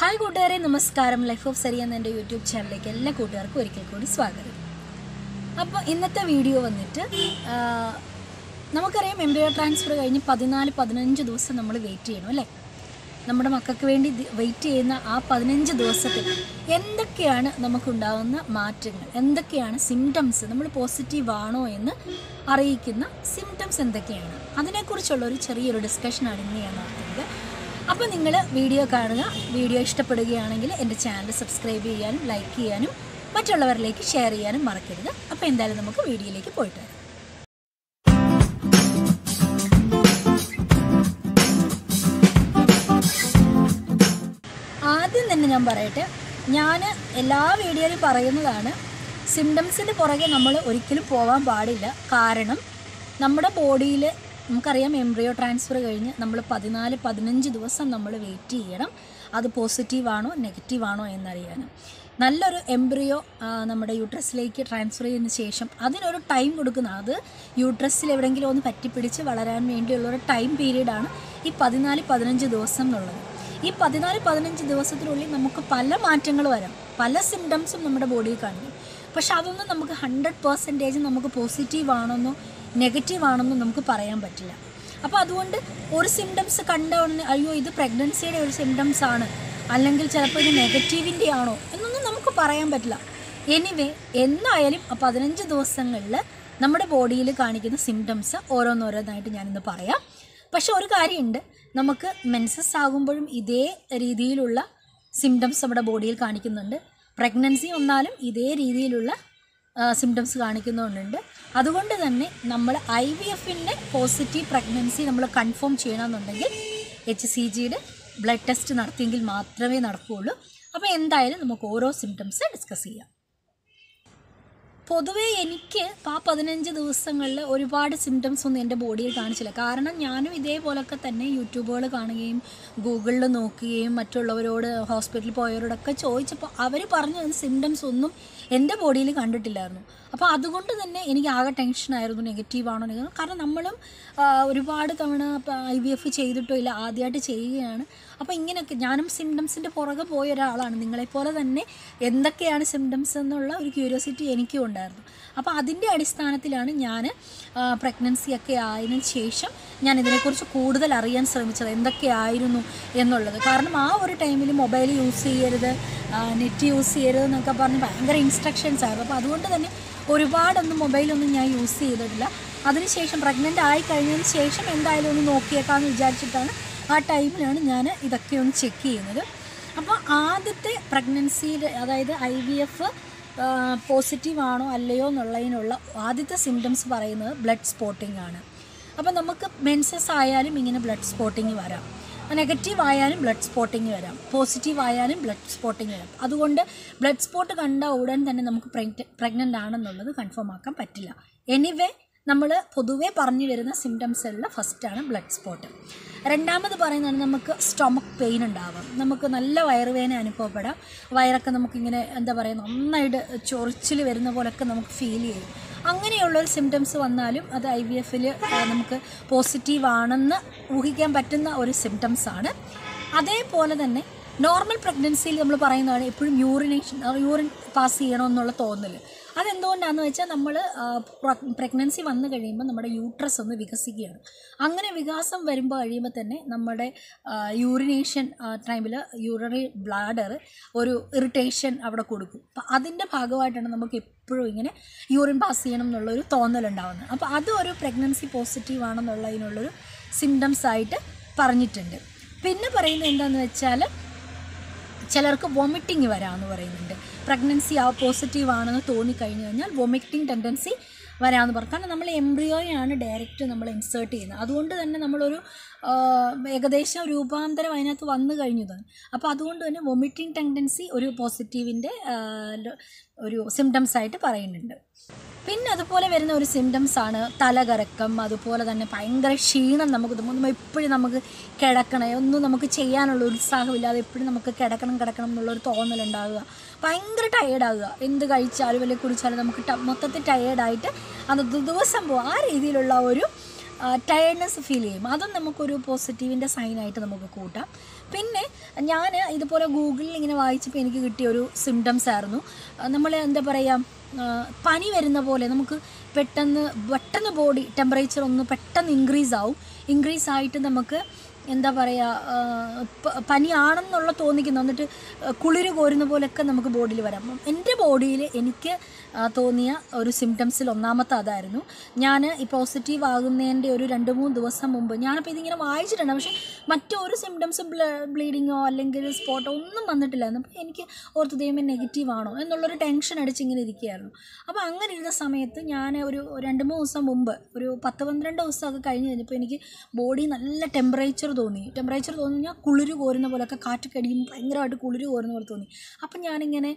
Hi കൂട്ടുകാരെ നമസ്കാരം. Life of സരി എന്ന എന്റെ യൂട്യൂബ് ചാനലിലേക്ക് എല്ലാ കൂട്ടുകാർക്കും ഒരിക്കൽ കൂടി സ്വാഗതം. അപ്പോൾ ഇന്നത്തെ വീഡിയോ വന്നിട്ട് നമുക്കറിയാം എംബ്രിയോ ട്രാൻസ്ഫർ കഴിഞ്ഞ് പതിനാല് പതിനഞ്ച് ദിവസം നമ്മൾ വെയിറ്റ് ചെയ്യണം അല്ലേ? നമ്മുടെ മക്കൾക്ക് വേണ്ടി വെയിറ്റ് ചെയ്യുന്ന ആ പതിനഞ്ച് ദിവസത്തിൽ എന്തൊക്കെയാണ് നമുക്കുണ്ടാകുന്ന മാറ്റങ്ങൾ? എന്തൊക്കെയാണ് സിംറ്റംസ് നമ്മൾ പോസിറ്റീവ് ആണോ എന്ന് അറിയിക്കുന്ന സിംറ്റംസ് എന്തൊക്കെയാണ്? അതിനെക്കുറിച്ചുള്ള ഒരു ചെറിയൊരു ഡിസ്കഷനാണ് ഇന്ന് ഞാൻ നടത്തുന്നത്. അപ്പോൾ നിങ്ങൾ വീഡിയോ കാണുക വീഡിയോ ഇഷ്ടപ്പെടുകയാണെങ്കിൽ എന്റെ ചാനൽ സബ്സ്ക്രൈബ് ചെയ്യാനും ലൈക്ക് ചെയ്യാനും മറ്റുള്ളവരിലേക്ക് ഷെയർ ചെയ്യാനും മറക്കരുത്. അപ്പോൾ എന്തായാലും നമുക്ക് വീഡിയോയിലേക്ക് പോയിട്ട് വരാം. ആദ്യം തന്നെ ഞാൻ പറയട്ടെ ഞാൻ എല്ലാ വീഡിയോയിലും പറയുന്നതാണ് സിംറ്റംസിന് പുറകെ നമ്മൾ ഒരിക്കലും പോകാൻ പാടില്ല. കാരണം നമ്മുടെ ബോഡിയിൽ നമുക്കറിയാം എംബ്രിയോ ട്രാൻസ്ഫർ കഴിഞ്ഞ് നമ്മൾ പതിനാല് പതിനഞ്ച് ദിവസം നമ്മൾ വെയിറ്റ് ചെയ്യണം. അത് പോസിറ്റീവാണോ നെഗറ്റീവാണോ എന്നറിയാനും. നല്ലൊരു എംബ്രിയോ നമ്മുടെ യൂട്രസിലേക്ക് ട്രാൻസ്ഫർ ചെയ്തതിന് ശേഷം അതിനൊരു ടൈം കൊടുക്കുന്ന അത് യൂട്രസിൽ എവിടെയെങ്കിലും ഒന്ന് പറ്റിപ്പിടിച്ച് വളരാൻ വേണ്ടിയുള്ള ഒരു ടൈം പീരീഡാണ് ഈ പതിനാല് പതിനഞ്ച് ദിവസം എന്നുള്ളത്. ഈ പതിനാല് പതിനഞ്ച് ദിവസത്തിനുള്ളിൽ നമുക്ക് പല മാറ്റങ്ങൾ വരാം. പല സിംറ്റംസും നമ്മുടെ ബോഡിയിൽ കാണിക്കും പക്ഷെ അതൊന്നും നമുക്ക് ഹൺഡ്രഡ് പെർസെന്റേജ് നമുക്ക് പോസിറ്റീവ് ആണെന്നോ നെഗറ്റീവ് ആണെന്നോ നമുക്ക് പറയാൻ പറ്റില്ല. അപ്പോൾ അതുകൊണ്ട് ഒരു സിംറ്റംസ് കണ്ട ഉടനെ അയ്യോ ഇത് പ്രഗ്നൻസിയുടെ ഒരു സിംറ്റംസ് ആണ്. അല്ലെങ്കിൽ ചിലപ്പോൾ ഇത് നെഗറ്റീവിന്റെ ആണോ? എന്നൊന്നും നമുക്ക് പറയാൻ പറ്റില്ല. എനിവേ എന്തായാലും പതിനഞ്ച് ദിവസങ്ങളിൽ നമ്മുടെ ബോഡിയിൽ കാണിക്കുന്ന സിംറ്റംസ് ഓരോന്നോരോന്നായിട്ട് ഞാനിന്ന് പറയാം. പക്ഷെ ഒരു കാര്യമുണ്ട്. നമുക്ക് മെൻസസ് ആകുമ്പോഴും ഇതേ രീതിയിലുള്ള സിംറ്റംസ് നമ്മുടെ ബോഡിയിൽ കാണിക്കുന്നുണ്ട്. പ്രഗ്നൻസി വന്നാലും ഇതേ രീതിയിലുള്ള സിംറ്റംസ് കാണിക്കുന്നുണ്ട്. അതുകൊണ്ട് തന്നെ നമ്മൾ ഐ വി എഫിന്റെ പോസിറ്റീവ് പ്രഗ്നൻസി നമ്മൾ കൺഫേം ചെയ്യണമെന്നുണ്ടെങ്കിൽ എച്ച് സി ജിയുടെ ബ്ലഡ് ടെസ്റ്റ് നടത്തിയെങ്കിൽ മാത്രമേ നടക്കുകയുള്ളൂ അപ്പോൾ എന്തായാലും നമുക്ക് ഓരോ സിംറ്റംസ് ഡിസ്കസ് ചെയ്യാം. പൊതുവേ എനിക്ക് ആ പതിനഞ്ച് ദിവസങ്ങളിൽ ഒരുപാട് സിംറ്റംസ് ഒന്നും എന്റെ ബോഡിയിൽ കാണിച്ചില്ല. കാരണം ഞാനും ഇതേപോലൊക്കെ തന്നെ യൂട്യൂബുകൾ കാണുകയും ഗൂഗിളിൽ നോക്കുകയും മറ്റുള്ളവരോട് ഹോസ്പിറ്റലിൽ പോയവരോടൊക്കെ ചോദിച്ചപ്പോൾ അവർ പറഞ്ഞ സിംറ്റംസ് ഒന്നും എന്റെ ബോഡിയിൽ കണ്ടിട്ടില്ലായിരുന്നു. അപ്പോൾ അതുകൊണ്ട് തന്നെ എനിക്ക് ആകെ ടെൻഷനായിരുന്നു നെഗറ്റീവ് ആണോ നെഗറ്റീവ് കാരണം നമ്മളും ഒരുപാട് തവണ ഐ വി എഫ് ചെയ്തിട്ടോ ഇല്ല ആദ്യമായിട്ട് ചെയ്യുകയാണ്. അപ്പോൾ ഇങ്ങനെയൊക്കെ ഞാനും സിംറ്റംസിന്റെ പുറകെ പോയ ഒരാളാണ്. നിങ്ങളെപ്പോലെ തന്നെ എന്തൊക്കെയാണ് സിംറ്റംസ് എന്നുള്ള ഒരു ക്യൂരിയോസിറ്റി എനിക്കും ഉണ്ടായിരുന്നു. അപ്പോൾ അതിന്റെ അടിസ്ഥാനത്തിലാണ് ഞാൻ പ്രഗ്നൻസി ഒക്കെ ആയതിനു ശേഷം ഞാൻ ഇതിനെക്കുറിച്ച് കൂടുതൽ അറിയാൻ ശ്രമിച്ചത് എന്തൊക്കെയായിരുന്നു എന്നുള്ളത്. കാരണം ആ ഒരു ടൈമിൽ മൊബൈൽ യൂസ് ചെയ്യരുത് നെറ്റ് യൂസ് ചെയ്യരുത് എന്നൊക്കെ പറഞ്ഞ് ഭയങ്കര ഇൻസ്ട്രക്ഷൻസ് ആയിരുന്നു. അപ്പോൾ അതുകൊണ്ട് തന്നെ ഒരുപാടൊന്നും മൊബൈലൊന്നും ഞാൻ യൂസ് ചെയ്തിട്ടില്ല. അതിനുശേഷം പ്രഗ്നന്റ് ആയി കഴിഞ്ഞതിന് ശേഷം എന്തായാലും ഒന്ന് നോക്കിയേക്കാമെന്ന് വിചാരിച്ചിട്ടാണ് ആ ടൈമിലാണ് ഞാൻ ഇതൊക്കെ ഒന്ന് ചെക്ക് ചെയ്യുന്നത്. അപ്പോൾ ആദ്യത്തെ പ്രഗ്നൻസിയുടെ അതായത് ഐ വി എഫ് പോസിറ്റീവ് ആണോ അല്ലയോ എന്നുള്ളതിനുള്ള ആദ്യത്തെ സിംറ്റംസ് പറയുന്നത് ബ്ലഡ് സ്പോട്ടിംഗ് ആണ്. അപ്പോൾ നമുക്ക് മെൻസസ് ആയാലും ഇങ്ങനെ ബ്ലഡ് സ്പോട്ടിങ് വരാം. നെഗറ്റീവ് ആയാലും ബ്ലഡ് സ്പോട്ടിങ് വരാം. പോസിറ്റീവ് ആയാലും ബ്ലഡ് സ്പോട്ടിങ് വരാം. അതുകൊണ്ട് ബ്ലഡ് സ്പോട്ട് കണ്ട ഉടൻ തന്നെ നമുക്ക് പ്രഗ്നന്റ് ആണെന്നുള്ളത് കൺഫേം ആക്കാൻ പറ്റില്ല. എനിവേ നമ്മൾ പൊതുവേ പറഞ്ഞു വരുന്ന സിംറ്റംസുകളിൽ ഫസ്റ്റാണ് ബ്ലഡ് സ്പോട്ട് രണ്ടാമത് പറയുന്നതാണ് നമുക്ക് സ്റ്റൊമക്ക് പെയിൻ ഉണ്ടാവാം. നമുക്ക് നല്ല വയറുവേദന അനുഭവപ്പെടാം. വയറൊക്കെ നമുക്കിങ്ങനെ എന്താ പറയുക നന്നായിട്ട് ചൊറിച്ചിൽ വരുന്ന പോലൊക്കെ നമുക്ക് ഫീൽ ചെയ്യും. അങ്ങനെയുള്ളൊരു സിംറ്റംസ് വന്നാലും അത് ഐ വി എഫിൽ നമുക്ക് പോസിറ്റീവ് ആണെന്ന് ഊഹിക്കാൻ പറ്റുന്ന ഒരു സിംറ്റംസ് ആണ്. അതേപോലെ തന്നെ നോർമൽ പ്രഗ്നൻസിയിൽ നമ്മൾ പറയുന്നതാണ് എപ്പോഴും യൂറിനേഷൻ യൂറിൻ പാസ് ചെയ്യണമെന്നുള്ള തോന്നൽ അതെന്തുകൊണ്ടാണെന്ന് വെച്ചാൽ നമ്മൾ പ്രഗ്നൻസി വന്നു കഴിയുമ്പോൾ നമ്മുടെ യൂട്രസ് ഒന്ന് വികസിക്കുകയാണ്. അങ്ങനെ വികാസം വരുമ്പോൾ കഴിയുമ്പോൾ തന്നെ നമ്മുടെ യൂറിനേഷൻ ടൈമിൽ യൂറിനറി ബ്ലാഡർ ഒരു ഇറിറ്റേഷൻ അവിടെ കൊടുക്കും. അപ്പം അതിന്റെ ഭാഗമായിട്ടാണ് നമുക്ക് എപ്പോഴും ഇങ്ങനെ യൂറിൻ പാസ് ചെയ്യണം എന്നുള്ളൊരു തോന്നലുണ്ടാവുന്നത്. അപ്പോൾ അത് ഒരു പ്രഗ്നൻസി പോസിറ്റീവ് ആണെന്നുള്ളതിനുള്ളൊരു സിംറ്റംസ് ആയിട്ട് പറഞ്ഞിട്ടുണ്ട്. പിന്നെ പറയുന്നത് എന്താണെന്ന് വെച്ചാൽ ചിലർക്ക് വൊമിറ്റിംഗ് വരാമെന്ന് പറയുന്നുണ്ട്. പ്രഗ്നൻസി ആ പോസിറ്റീവ് ആണെന്ന് തോന്നിക്കഴിഞ്ഞു കഴിഞ്ഞാൽ വൊമിറ്റിംഗ് ടെൻഡൻസി വരാമെന്ന് പറയും കാരണം നമ്മൾ എംബ്രിയോയാണ് ഡയറക്റ്റ് നമ്മൾ ഇൻസേർട്ട് ചെയ്യുന്നത്. അതുകൊണ്ട് തന്നെ നമ്മളൊരു ഏകദേശം രൂപാന്തരം അതിനകത്ത് വന്നു കഴിഞ്ഞു തന്നെ അപ്പോൾ അതുകൊണ്ട് തന്നെ വൊമിറ്റിംഗ് ടെൻഡൻസി ഒരു പോസിറ്റീവിന്റെ ഒരു സിംറ്റംസ് ആയിട്ട് പറയുന്നുണ്ട്. പിന്നെ അതുപോലെ വരുന്ന ഒരു സിംറ്റംസ് ആണ് തലകറക്കം അതുപോലെ തന്നെ ഭയങ്കര ക്ഷീണം നമുക്ക് തോന്നുമ്പോൾ എപ്പോഴും നമുക്ക് കിടക്കണം ഒന്നും നമുക്ക് ചെയ്യാനുള്ള ഉത്സാഹമില്ലാതെ എപ്പോഴും നമുക്ക് കിടക്കണം കിടക്കണം എന്നുള്ളൊരു തോന്നലുണ്ടാവുക ഭയങ്കര ടയേർഡാകുക എന്ത് കഴിച്ചാലും അല്ലെങ്കിൽ കുടിച്ചാലും നമുക്ക് മൊത്തത്തിൽ ടയേർഡായിട്ട് അന്നത്തെ ദിവസം പോകും ആ രീതിയിലുള്ള ഒരു ടയർഡ്നെസ് ഫീൽ ചെയ്യും. അതും നമുക്കൊരു പോസിറ്റീവിന്റെ സൈനായിട്ട് നമുക്ക് കൂട്ടാം. പിന്നെ ഞാൻ ഇതുപോലെ ഗൂഗിളിൽ ഇങ്ങനെ വായിച്ചപ്പോൾ എനിക്ക് കിട്ടിയ ഒരു സിംറ്റംസ് ആയിരുന്നു. നമ്മൾ എന്താ പറയുക പനി വരുന്ന പോലെ നമുക്ക് പെട്ടെന്ന് പെട്ടെന്ന് ബോഡി ടെമ്പറേച്ചർ ഒന്ന് പെട്ടെന്ന് ഇൻക്രീസ് ആവും. ഇൻക്രീസ് ആയിട്ട് നമുക്ക് എന്താ പറയുക പനിയാണെന്നുള്ള തോന്നിക്കുന്നു. എന്നിട്ട് കുളിര് കോരുന്ന പോലെയൊക്കെ നമുക്ക് ബോഡിയിൽ വരാം. എന്റെ ബോഡിയിൽ എനിക്ക് തോന്നിയ ഒരു സിംറ്റംസിൽ ഒന്നാമത്തെ അതായിരുന്നു. ഞാൻ ഈ പോസിറ്റീവ് ആകുന്നതിന്റെ ഒരു രണ്ട് മൂന്ന് ദിവസം മുമ്പ് ഞാനിപ്പോൾ ഇതിങ്ങനെ വായിച്ചിട്ടുണ്ട്. പക്ഷേ മറ്റൊരു സിംറ്റംസ് ബ്ലീഡിങ്ങോ അല്ലെങ്കിൽ സ്പോട്ടോ ഒന്നും വന്നിട്ടില്ലായിരുന്നു. അപ്പോൾ എനിക്ക് ഓർത്ത് ദൈവം നെഗറ്റീവ് ആണോ എന്നുള്ളൊരു ടെൻഷൻ അടിച്ച് ഇങ്ങനെ ഇരിക്കുകയായിരുന്നു. അപ്പോൾ അങ്ങനെ ഇരുന്ന സമയത്ത് ഞാൻ ഒരു രണ്ട് മൂന്ന് ദിവസം മുമ്പ് ഒരു പത്ത് പന്ത്രണ്ട് ദിവസമൊക്കെ കഴിഞ്ഞ് കഴിഞ്ഞപ്പോൾ എനിക്ക് ബോഡി നല്ല ടെമ്പറേച്ചർ തോന്നി. ടെമ്പറേച്ചർ തോന്നി കഴിഞ്ഞാൽ കുളിര് കോരുന്ന പോലെയൊക്കെ കാറ്റ് കടിയും ഭയങ്കരമായിട്ട് കുളിര് കോരുന്ന പോലെ തോന്നി. അപ്പം ഞാനിങ്ങനെ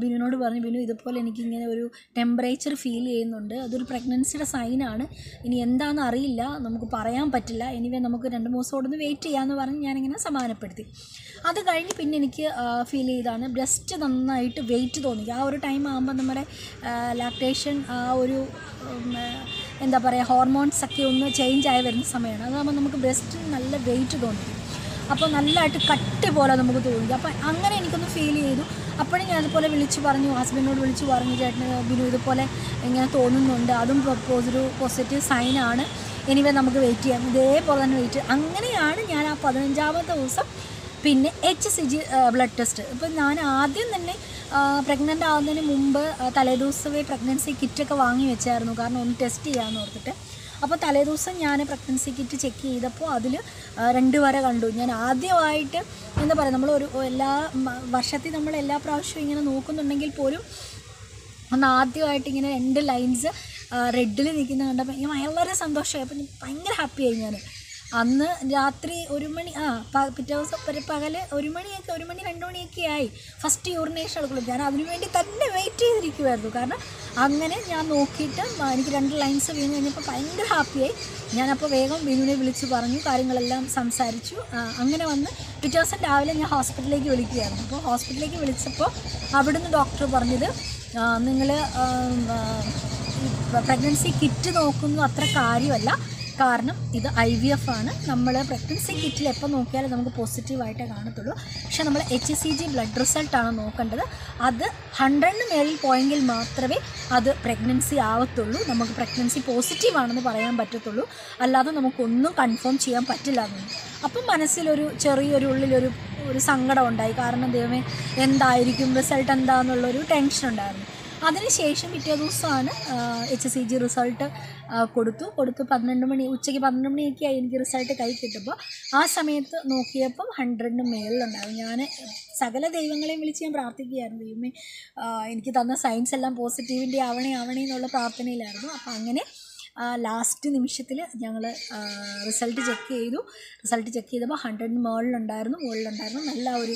ബിനുവിനോട് പറഞ്ഞു ബിനു ഇതുപോലെ എനിക്കിങ്ങനെ ഒരു ടെമ്പറേച്ചർ ഫീൽ ചെയ്യുന്നുണ്ട്. അതൊരു പ്രഗ്നൻസിയുടെ സൈനാണ് ഇനി എന്താണെന്ന് അറിയില്ല. നമുക്ക് പറയാൻ പറ്റില്ല. എനിവേ നമുക്ക് രണ്ട് ഒന്ന് വെയിറ്റ് ചെയ്യാമെന്ന് പറഞ്ഞ് ഞാനിങ്ങനെ സമാധാനപ്പെടുത്തി. അത് കഴിഞ്ഞ് പിന്നെ എനിക്ക് ഫീൽ ചെയ്താണ് ബ്രസ്റ്റ് നന്നായിട്ട് വെയിറ്റ് തോന്നി. ആ ഒരു ടൈം ആകുമ്പോൾ നമ്മുടെ ലാക്ടേഷൻ ആ ഒരു എന്താ പറയുക ഹോർമോൺസ് ഒക്കെ ഒന്ന് ചേഞ്ച് ആയി വരുന്ന സമയമാണ് അതാകുമ്പോൾ നമുക്ക് ബ്രസ്റ്റിന് നല്ല വെയിറ്റ് തോന്നി അപ്പോൾ നല്ലതായിട്ട് കട്ടി പോലെ നമുക്ക് തോന്നി അപ്പോൾ അങ്ങനെ എനിക്കൊന്ന് ഫീൽ ചെയ്തു. അപ്പോഴും ഞാനിതുപോലെ വിളിച്ച് പറഞ്ഞു ഹസ്ബൻഡിനോട് വിളിച്ച് പറഞ്ഞു ചേട്ടന് ബിനു ഇതുപോലെ ഇങ്ങനെ തോന്നുന്നുണ്ട്. അതും പോസിറ്റീവ് പോസിറ്റീവ് സൈനാണ് എനിവേ നമുക്ക് വെയിറ്റ് ചെയ്യാം. ഇതേപോലെ തന്നെ വെയിറ്റ് അങ്ങനെയാണ് ഞാൻ ആ പതിനഞ്ചാമത്തെ ദിവസം പിന്നെ H C G blood test ഇപ്പം ഞാൻ ആദ്യം തന്നെ പ്രഗ്നന്റ് ആവുന്നതിന് മുമ്പ് തലേദിവസമേ പ്രഗ്നൻസി കിറ്റൊക്കെ വാങ്ങി വെച്ചായിരുന്നു. കാരണം ഒന്ന് ടെസ്റ്റ് ചെയ്യാമെന്ന് ഓർത്തിട്ട്. അപ്പോൾ തലേദിവസം ഞാൻ പ്രഗ്നൻസി കിറ്റ് ചെക്ക് ചെയ്തപ്പോൾ അതിൽ രണ്ട് വര കണ്ടു. ഞാൻ ആദ്യമായിട്ട് എന്താ പറയുക നമ്മൾ ഒരു എല്ലാ വർഷത്തിൽ നമ്മൾ എല്ലാ പ്രാവശ്യവും ഇങ്ങനെ നോക്കുന്നുണ്ടെങ്കിൽ പോലും ഒന്ന് ആദ്യമായിട്ട് ഇങ്ങനെ രണ്ട് ലൈൻസ് റെഡിൽ നിൽക്കുന്ന കണ്ടപ്പോൾ ഞാൻ വളരെ സന്തോഷമായി. അപ്പം ഭയങ്കര ഹാപ്പിയായി ഞാൻ അന്ന് രാത്രി ഒരു മണി ആ പിറ്റേ ദിവസം ഒരു പകൽ ഒരു മണിയൊക്കെ ഒരു മണി രണ്ട് മണിയൊക്കെ ആയി. ഫസ്റ്റ് യൂറിനേഷൻ എടുക്കുള്ളൂ. ഞാൻ അതിനുവേണ്ടി തന്നെ വെയിറ്റ് ചെയ്തിരിക്കുമായിരുന്നു കാരണം അങ്ങനെ ഞാൻ നോക്കിയിട്ട് എനിക്ക് രണ്ട് ലൈൻസ് വീണ് കഴിഞ്ഞപ്പോൾ ഭയങ്കര ഹാപ്പിയായി ഞാനപ്പോൾ വേഗം വിനുവിനെ വിളിച്ച് പറഞ്ഞു കാര്യങ്ങളെല്ലാം സംസാരിച്ചു. അങ്ങനെ വന്ന് പിറ്റേ ദിവസം രാവിലെ ഞാൻ ഹോസ്പിറ്റലിലേക്ക് വിളിക്കുകയായിരുന്നു. അപ്പോൾ ഹോസ്പിറ്റലിലേക്ക് വിളിച്ചപ്പോൾ അവിടുന്ന് ഡോക്ടർ പറഞ്ഞത് നിങ്ങൾ പ്രഗ്നൻസി കിറ്റ് നോക്കുന്നു അത്ര കാര്യമല്ല. കാരണം ഇത് ഐ വി എഫ് ആണ്. നമ്മൾ പ്രഗ്നൻസി കിറ്റിൽ എപ്പോൾ നോക്കിയാലും നമുക്ക് പോസിറ്റീവായിട്ടേ കാണത്തുള്ളൂ. പക്ഷേ നമ്മൾ എച്ച് സി ജി ബ്ലഡ് റിസൾട്ടാണ് നോക്കേണ്ടത്. അത് ഹൺഡ്രഡിന് മേളിൽ പോയെങ്കിൽ മാത്രമേ അത് പ്രഗ്നൻസി ആവത്തുള്ളൂ. നമുക്ക് പ്രഗ്നൻസി പോസിറ്റീവ് ആണെന്ന് പറയാൻ പറ്റത്തുള്ളൂ. അല്ലാതെ നമുക്കൊന്നും കൺഫേം ചെയ്യാൻ പറ്റില്ല എന്ന് അപ്പം മനസ്സിലൊരു ചെറിയൊരു ഉള്ളിലൊരു ഒരു സങ്കടം ഉണ്ടായി. കാരണം ദൈവമേ എന്തായിരിക്കും? റിസൾട്ട് എന്താണെന്നുള്ളൊരു ടെൻഷൻ ഉണ്ടായിരുന്നു. അതിനുശേഷം പിറ്റേ ദിവസമാണ് എച്ച് സി ജി റിസൾട്ട് കൊടുത്തു. കൊടുത്ത് പന്ത്രണ്ട് മണി ഉച്ചയ്ക്ക് പന്ത്രണ്ട് മണിയൊക്കെ ആയി എനിക്ക് റിസൾട്ട് കൈ കിട്ടുമ്പോൾ ആ സമയത്ത് നോക്കിയപ്പം ഹൺഡ്രഡിന് മേളിലുണ്ടായിരുന്നു. ഞാൻ സകല ദൈവങ്ങളെയും വിളിച്ച് ഞാൻ പ്രാർത്ഥിക്കുകയായിരുന്നു. ദൈവമേ എനിക്ക് തന്ന സയൻസ് എല്ലാം പോസിറ്റീവിന്റെ ആവണേ ആവണേ എന്നുള്ള പ്രാർത്ഥനയിലായിരുന്നു. അപ്പോൾ അങ്ങനെ ലാസ്റ്റ് നിമിഷത്തിൽ ഞങ്ങൾ റിസൾട്ട് ചെക്ക് ചെയ്തു. റിസൾട്ട് ചെക്ക് ചെയ്തപ്പോൾ ഹൺഡ്രഡിന് മുകളിലുണ്ടായിരുന്നു മുകളിലുണ്ടായിരുന്നു. നല്ല ഒരു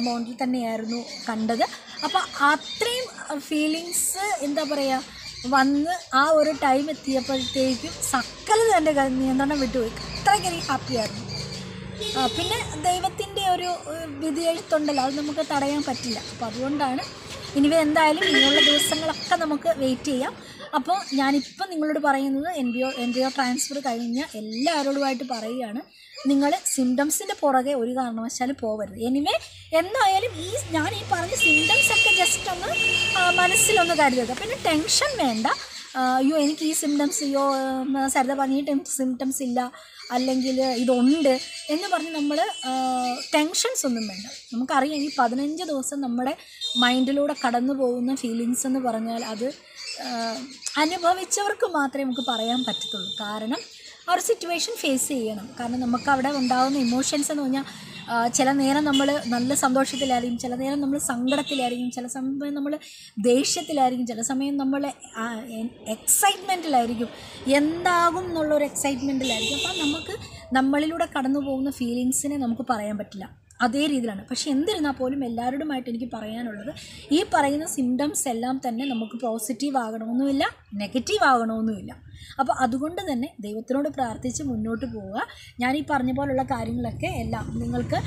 എമൗണ്ടിൽ തന്നെയായിരുന്നു കണ്ടത്. അപ്പോൾ അത്രയും ഫീലിങ്സ് എന്താ പറയുക വന്ന് ആ ഒരു ടൈം എത്തിയപ്പോഴത്തേക്കും സക്കൽ എന്റെ നിയന്ത്രണം വിട്ടുപോയി. അത്രയ്ക്ക് എനിക്ക് ഹാപ്പിയായിരുന്നു പിന്നെ ദൈവത്തിന്റെ ഒരു ഏഹ്, വിധി എഴുത്തുണ്ടല്ലോ അത് നമുക്ക് തടയാൻ പറ്റില്ല. അപ്പോൾ അതുകൊണ്ടാണ് ഇനി എന്തായാലും ഇനിയുള്ള ദിവസങ്ങളൊക്കെ നമുക്ക് വെയിറ്റ് ചെയ്യാം. അപ്പോൾ ഞാനിപ്പം നിങ്ങളോട് പറയുന്നത് N B O N B O transfer കഴിഞ്ഞ എല്ലാവരോടുമായിട്ട് പറയുകയാണ്. നിങ്ങൾ സിംറ്റംസിന്റെ പുറകെ ഒരു കാരണവശാലും പോകരുത് എനിവേ എന്തായാലും ഈ ഞാൻ ഈ പറഞ്ഞ സിംറ്റംസ് ഒക്കെ ജസ്റ്റ് ഒന്ന് മനസ്സിലൊന്ന് കരുതുക. പിന്നെ ടെൻഷൻ വേണ്ട. അയ്യോ എനിക്ക് ഈ സിംറ്റംസ് അയ്യോ സരിത പറഞ്ഞ സിംറ്റംസ് ഇല്ല. അല്ലെങ്കിൽ ഇതുണ്ട് എന്ന് പറഞ്ഞ് നമ്മൾ ടെൻഷൻസ് ഒന്നും വേണ്ട. നമുക്കറിയാം ഈ പതിനഞ്ച് ദിവസം നമ്മുടെ മൈൻഡിലൂടെ കടന്നു പോകുന്ന ഫീലിങ്സ് എന്ന് പറഞ്ഞാൽ അത് അനുഭവിച്ചവർക്ക് മാത്രമേ നമുക്ക് പറയാൻ പറ്റത്തുള്ളൂ. കാരണം ആ ഒരു സിറ്റുവേഷൻ ഫേസ് ചെയ്യണം. കാരണം നമുക്ക് അവിടെ ഉണ്ടാകുന്ന ഇമോഷൻസ് എന്ന് പറഞ്ഞാൽ ചില നേരം നമ്മൾ നല്ല സന്തോഷത്തിലായിരിക്കും ചില നേരം നമ്മൾ സങ്കടത്തിലായിരിക്കും ചില സമയം നമ്മൾ ദേഷ്യത്തിലായിരിക്കും ചില സമയം നമ്മൾ എക്സൈറ്റ്മെന്റിലായിരിക്കും എന്താകും എന്നുള്ളൊരു എക്സൈറ്റ്മെന്റിലായിരിക്കും അപ്പം നമുക്ക് നമ്മളിലൂടെ കടന്നു പോകുന്ന ഫീലിങ്സിനെ നമുക്ക് പറയാൻ പറ്റില്ല. അതേ രീതിയിലാണ്. പക്ഷേ എന്തിരുന്നാൽ പോലും എല്ലാവരോടുമായിട്ട് എനിക്ക് പറയാനുള്ളത് ഈ പറയുന്ന സിംറ്റംസ് എല്ലാം തന്നെ നമുക്ക് പോസിറ്റീവ് ആകണമെന്നുമില്ല നെഗറ്റീവ് ആകണമെന്നുമില്ല. അപ്പോൾ അതുകൊണ്ട് തന്നെ ദൈവത്തിനോട് പ്രാർത്ഥിച്ച് മുന്നോട്ട് പോവുക. ഞാൻ ഈ പറഞ്ഞ പോലുള്ള കാര്യങ്ങളൊക്കെ എല്ലാം നിങ്ങൾക്ക്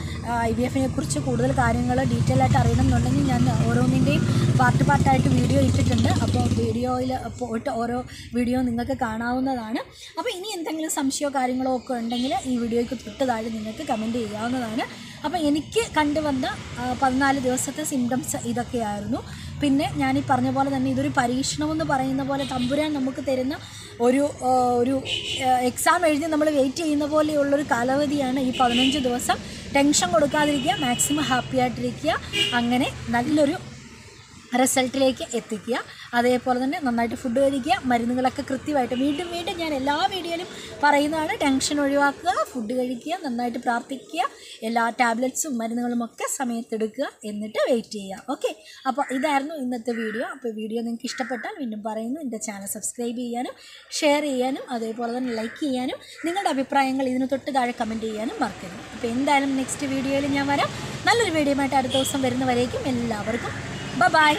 ഐ വി എഫിനെ കുറിച്ച് കൂടുതൽ കാര്യങ്ങൾ ഡീറ്റെയിൽ ആയിട്ട് അറിയണം എന്നുണ്ടെങ്കിൽ ഞാൻ ഓരോന്നിന്റെയും പാർട്ട് പാർട്ടായിട്ട് വീഡിയോ ഇട്ടിട്ടുണ്ട്. അപ്പോൾ വീഡിയോയിൽ പോയിട്ട് ഓരോ വീഡിയോ നിങ്ങൾക്ക് കാണാവുന്നതാണ്. അപ്പോൾ ഇനി എന്തെങ്കിലും സംശയമോ കാര്യങ്ങളോ ഒക്കെ ഉണ്ടെങ്കിൽ ഈ വീഡിയോയ്ക്ക് തൊട്ട് താഴെ നിങ്ങൾക്ക് കമന്റ് ചെയ്യാവുന്നതാണ്. അപ്പോൾ എനിക്ക് കണ്ടുവന്ന പതിനാല് ദിവസത്തെ സിംറ്റംസ് ഇതൊക്കെയായിരുന്നു. പിന്നെ ഞാൻ ഈ പറഞ്ഞ പോലെ തന്നെ ഇതൊരു പരീക്ഷണമെന്ന് പറയുന്ന പോലെ തമ്പുരാൻ നമുക്ക് തരുന്ന ഒരു ഒരു എക്സാം എഴുതി നമ്മൾ വെയിറ്റ് ചെയ്യുന്ന പോലെയുള്ളൊരു കാലാവധിയാണ് ഈ പതിനഞ്ച് ദിവസം. ടെൻഷൻ കൊടുക്കാതിരിക്കുക മാക്സിമം ഹാപ്പി ആയിട്ടിരിക്കുക. അങ്ങനെ നല്ലൊരു റിസൾട്ടിലേക്ക് എത്തിക്കുക. അതേപോലെ തന്നെ നന്നായിട്ട് ഫുഡ് കഴിക്കുക. മരുന്നുകളൊക്കെ കൃത്യമായിട്ട് വീണ്ടും വീണ്ടും ഞാൻ എല്ലാ വീഡിയോയിലും പറയുന്നതാണ്. ടെൻഷൻ ഒഴിവാക്കുക ഫുഡ് കഴിക്കുക നന്നായിട്ട് പ്രാർത്ഥിക്കുക എല്ലാ ടാബ്ലറ്റ്സും മരുന്നുകളും ഒക്കെ സമയത്തെടുക്കുക എന്നിട്ട് വെയിറ്റ് ചെയ്യുക. ഓക്കെ അപ്പോൾ ഇതായിരുന്നു ഇന്നത്തെ വീഡിയോ. അപ്പോൾ വീഡിയോ നിങ്ങൾക്ക് ഇഷ്ടപ്പെട്ടാൽ വീണ്ടും പറയുന്നു. എന്റെ ചാനൽ സബ്സ്ക്രൈബ് ചെയ്യാനും ഷെയർ ചെയ്യാനും അതേപോലെ തന്നെ ലൈക്ക് ചെയ്യാനും നിങ്ങളുടെ അഭിപ്രായങ്ങൾ ഇതിന് തൊട്ട് താഴെ കമന്റ് ചെയ്യാനും മറക്കരുത്. അപ്പോൾ എന്തായാലും നെക്സ്റ്റ് വീഡിയോയിൽ ഞാൻ വരാം. നല്ലൊരു വീഡിയോ ആയിട്ട് അടുത്ത ദിവസം വരുന്നവരേക്കും എല്ലാവർക്കും ബൈ